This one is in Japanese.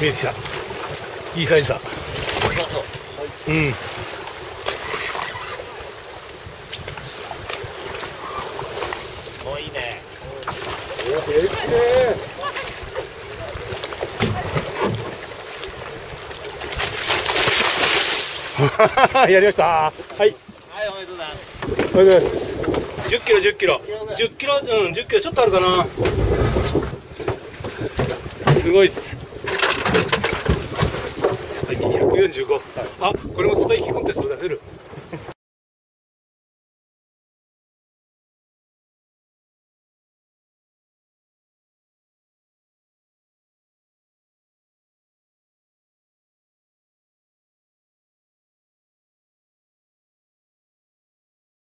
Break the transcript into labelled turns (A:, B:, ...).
A: 見えてきたいいサイズだ。うん
B: もういいね。
A: やりました。はい。
B: はいおめでとうございます。
A: おはようございます。10キロ10キロ。10キロうん10キロちょっとあるかな。すごいっすスパイキー145あこれもスパイキーコンテスト出せる。